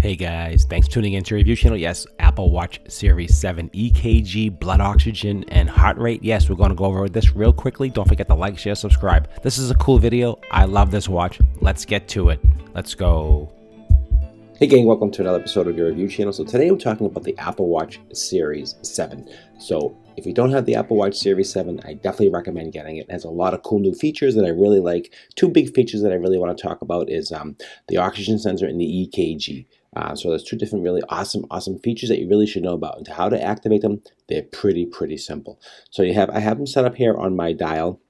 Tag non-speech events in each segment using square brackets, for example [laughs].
Hey guys, thanks for tuning in to review channel. Yes, Apple Watch Series 7 EKG, blood oxygen, and heart rate. Yes, we're going to go over this real quickly. Don't forget to like, share, subscribe. This is a cool video. I love this watch. Let's get to it. Let's go. Hey gang, welcome to another episode of your review channel. So today I'm talking about the Apple Watch Series 7. So if you don't have the Apple Watch Series 7, I definitely recommend getting it. It has a lot of cool new features that I really like. Two big features that I really want to talk about is um, the oxygen sensor and the EKG. Uh, so there's two different really awesome, awesome features that you really should know about. And how to activate them, they're pretty, pretty simple. So you have, I have them set up here on my dial.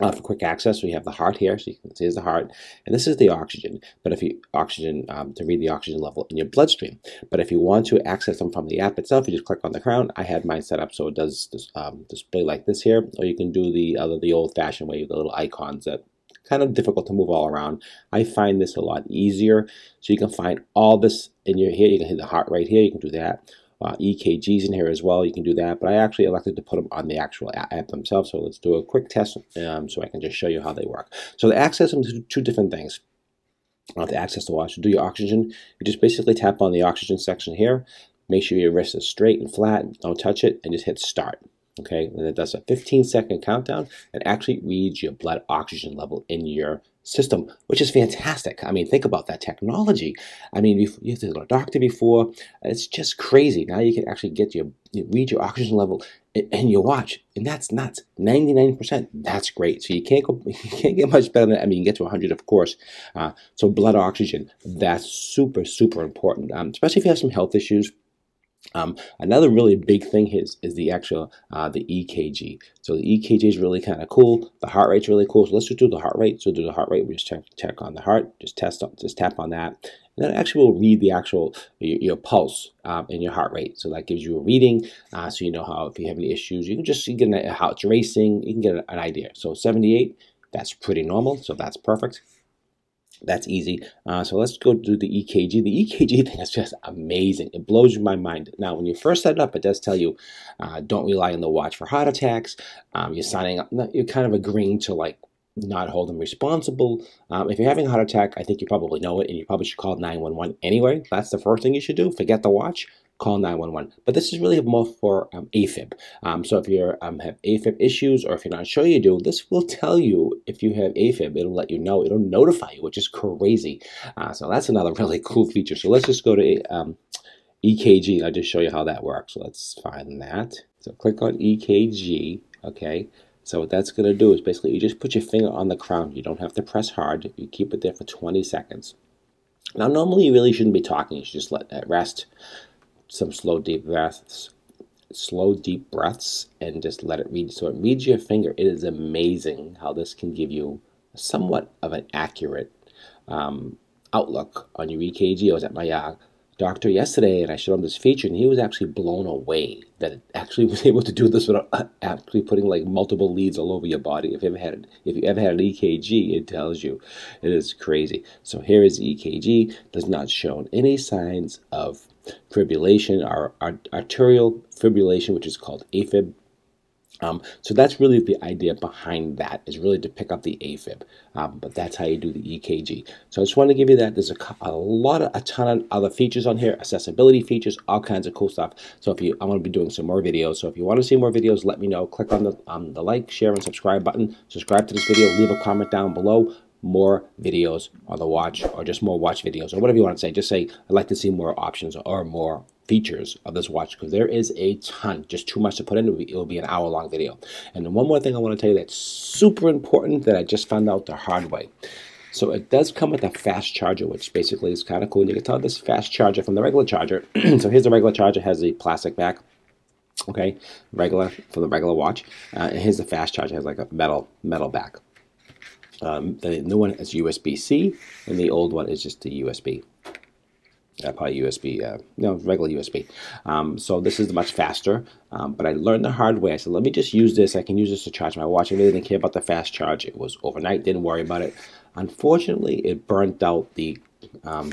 Uh, for quick access, we have the heart here, so you can see is the heart, and this is the oxygen. But if you oxygen um, to read the oxygen level in your bloodstream. But if you want to access them from the app itself, you just click on the crown. I had mine set up so it does this, um, display like this here, or you can do the other the old-fashioned way, the little icons that kind of difficult to move all around. I find this a lot easier. So you can find all this in your here. You can hit the heart right here. You can do that. Uh, EKGs in here as well. You can do that. But I actually elected to put them on the actual app themselves. So let's do a quick test um, so I can just show you how they work. So to access them to two different things. Uh, to access the watch, to do your oxygen, you just basically tap on the oxygen section here. Make sure your wrist is straight and flat. Don't touch it and just hit start okay and it does a 15 second countdown and actually reads your blood oxygen level in your system which is fantastic. I mean think about that technology. I mean you have to go to a doctor before. It's just crazy. Now you can actually get your you read your oxygen level in your watch and that's nuts. 99% that's great. So you can't go [laughs] you can't get much better than that. i mean you can get to 100 of course. Uh, so blood oxygen that's super super important. Um, especially if you have some health issues um, another really big thing is, is the actual uh, the EKG. So the EKG is really kind of cool. The heart rate's really cool. So let's just do the heart rate. So do the heart rate. We just check check on the heart. Just test just tap on that, and then actually we'll read the actual your, your pulse um, and your heart rate. So that gives you a reading, uh, so you know how if you have any issues, you can just you get how it's racing. You can get an idea. So 78, that's pretty normal. So that's perfect that's easy. Uh, so let's go do the EKG. The EKG [laughs] thing is just amazing. It blows my mind. Now, when you first set it up, it does tell you uh, don't rely on the watch for heart attacks. Um, you're signing up, you're kind of agreeing to like not hold them responsible. Um, if you're having a heart attack, I think you probably know it, and you probably should call 911 anyway. That's the first thing you should do. Forget the watch call 911. But this is really more for um, AFib. Um, so if you um, have AFib issues or if you're not sure you do, this will tell you if you have AFib. It'll let you know. It'll notify you, which is crazy. Uh, so that's another [laughs] really cool feature. So let's just go to um, EKG. I'll just show you how that works. Let's find that. So click on EKG. Okay. So what that's going to do is basically you just put your finger on the crown. You don't have to press hard. You keep it there for 20 seconds. Now, normally you really shouldn't be talking. You should just let that rest some slow deep breaths slow deep breaths and just let it read so it reads your finger it is amazing how this can give you somewhat of an accurate um, outlook on your EKG. I was at my uh, doctor yesterday and I showed him this feature and he was actually blown away that it actually [laughs] was able to do this without uh, actually putting like multiple leads all over your body. If you ever had if you ever had an EKG, it tells you. It is crazy. So here is the EKG, does not show any signs of fibrillation, our arterial fibrillation, which is called AFib. Um, so that's really the idea behind that is really to pick up the AFib, um, but that's how you do the EKG. So I just want to give you that. There's a, a lot of a ton of other features on here, accessibility features, all kinds of cool stuff. So if you, I'm going to be doing some more videos. So if you want to see more videos, let me know. Click on the um, the like, share, and subscribe button. Subscribe to this video. Leave a comment down below more videos on the watch or just more watch videos or whatever you want to say. Just say, I'd like to see more options or more features of this watch because there is a ton, just too much to put in. It'll be, it'll be an hour long video. And one more thing I want to tell you that's super important that I just found out the hard way. So it does come with a fast charger, which basically is kind of cool. And you can tell this fast charger from the regular charger. [clears throat] so here's the regular charger, has the plastic back. Okay, regular for the regular watch. Uh, and here's the fast charger, has like a metal metal back. Um, the new one is USB-C, and the old one is just the USB. Uh, probably USB, uh, no, regular USB. Um, so this is much faster, um, but I learned the hard way. I said, let me just use this. I can use this to charge my watch. I really didn't care about the fast charge. It was overnight, didn't worry about it. Unfortunately, it burnt out the um,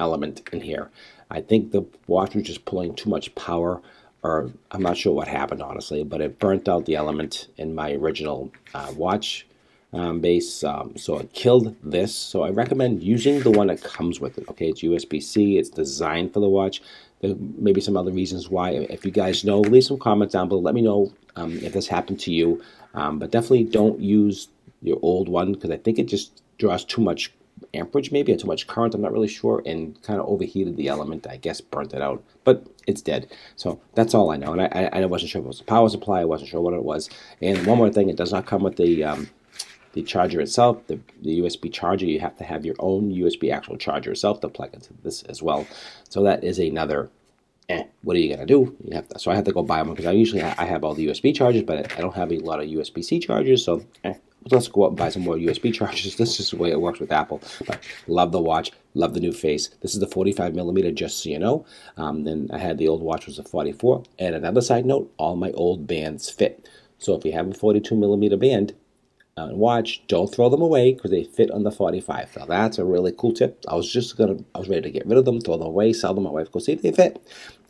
element in here. I think the watch was just pulling too much power, or I'm not sure what happened, honestly, but it burnt out the element in my original uh, watch um, base, um, so it killed this. So I recommend using the one that comes with it. Okay, it's USB-C. It's designed for the watch. There may be some other reasons why. If you guys know, leave some comments down below. Let me know um, if this happened to you. Um, but definitely don't use your old one because I think it just draws too much amperage maybe or too much current i'm not really sure and kind of overheated the element i guess burnt it out but it's dead so that's all i know and i, I, wasn't sure if it was a power supply i wasn't sure what it was and one more thing it does not come with the um, the charger itself the, the usb charger you have to have your own usb actual charger itself to plug into this as well so that is another eh, what are you gonna do? You have to, so I have to go buy one because I usually I have all the USB chargers, but I don't have a lot of USB C chargers. So eh, let's go out and buy some more USB [laughs] chargers. This is the way it works with Apple. But love the watch, love the new face. This is the 45 millimeter, just so you know. Um, then I had the old watch was a 44. And another side note, all my old bands fit. So if you have a 42 millimeter band, uh, watch, don't throw them away because they fit on the 45. Now that's a really cool tip. I was just gonna, I was ready to get rid of them, throw them away, sell them. My wife go see if they fit.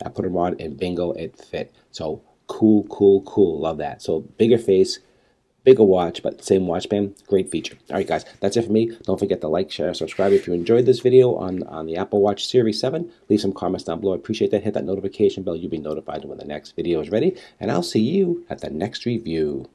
I put them on and bingo, it fit. So cool, cool, cool. Love that. So bigger face, bigger watch, but same watch band. Great feature. All right, guys, that's it for me. Don't forget to like, share, subscribe. If you enjoyed this video on, on the Apple Watch Series 7, leave some comments down below. I appreciate that. Hit that notification bell. You'll be notified when the next video is ready. And I'll see you at the next review.